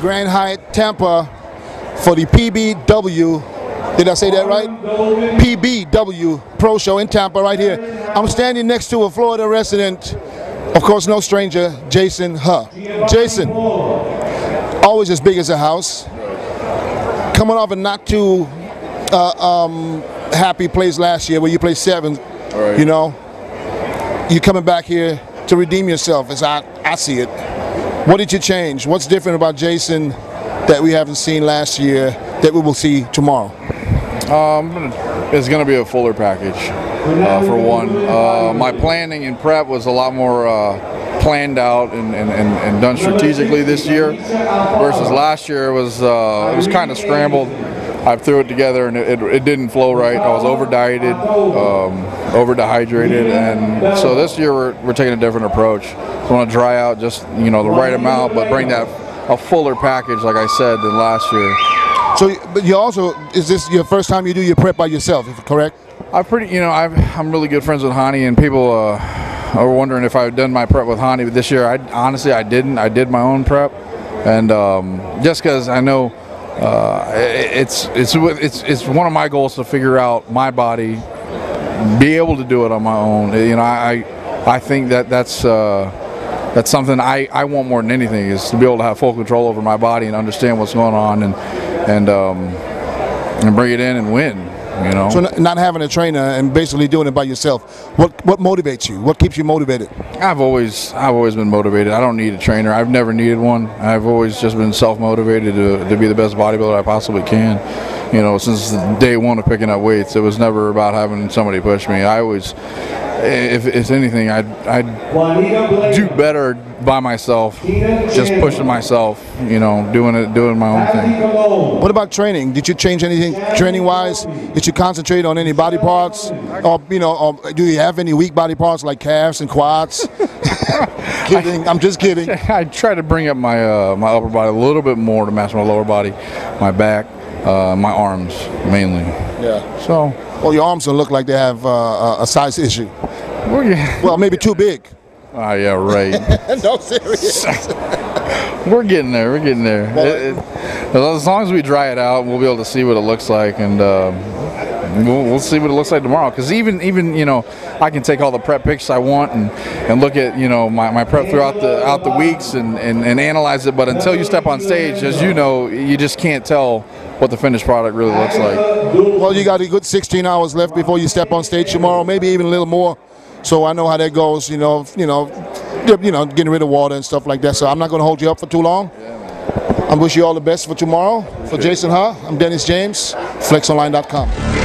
Grand Hyatt Tampa for the PBW. Did I say that right? PBW Pro Show in Tampa, right here. I'm standing next to a Florida resident, of course, no stranger, Jason Huh. Jason, always as big as a house. Coming off a not too uh, um, happy place last year where you played seventh, Right. you know. You're coming back here to redeem yourself, as I, I see it. What did you change? What's different about Jason that we haven't seen last year that we will see tomorrow? It's going to be a fuller package, uh, for one. Uh, my planning and prep was a lot more uh, planned out and, and, and, and done strategically this year, versus last year it was uh, it was kind of scrambled. I threw it together and it, it, it didn't flow right. I was over dieted, um, over dehydrated, and so this year we're, we're taking a different approach. We want to dry out just you know the right amount, but bring that a fuller package, like I said, than last year. So, but you also, is this your first time you do your prep by yourself, if correct? I pretty, you know, I've, I'm really good friends with Hany, and people uh, are wondering if I've done my prep with Hany. But this year, I honestly I didn't. I did my own prep, and um, just because I know uh, it's it's it's it's one of my goals to figure out my body, be able to do it on my own. You know, I I think that that's. Uh, that's something I, I want more than anything is to be able to have full control over my body and understand what's going on and and um, and bring it in and win. You know. So, not, not having a trainer and basically doing it by yourself, what what motivates you? What keeps you motivated? I've always I've always been motivated. I don't need a trainer. I've never needed one. I've always just been self motivated to, to be the best bodybuilder I possibly can. You know, since day one of picking up weights, it was never about having somebody push me. I always, if it's anything, I'd I'd do better by myself, just pushing myself. You know, doing it, doing my own thing. What about training? Did you change anything training wise? Did you concentrate on any body parts, or you know, or do you have any weak body parts like calves and quads? kidding. I'm just kidding. I try to bring up my uh, my upper body a little bit more to match my lower body, my back, uh, my arms mainly. Yeah. So, Well, your arms don't look like they have uh, a size issue. well, yeah. Well, maybe too big. Ah, yeah, right. no, serious. We're getting there. We're getting there. It- it- as long as we dry it out, we'll be able to see what it looks like, and um, we'll, we'll see what it looks like tomorrow. Because even even you know, I can take all the prep pictures I want and, and look at you know my, my prep throughout the out the weeks and, and, and analyze it. But until you step on stage, as you know, you just can't tell what the finished product really looks like. Well, you got a good 16 hours left before you step on stage tomorrow, maybe even a little more. So I know how that goes. You know, you know, you know, getting rid of water and stuff like that. So I'm not going to hold you up for too long. I wish you all the best for tomorrow. For Jason Huh, I'm Dennis James, FlexOnline.com.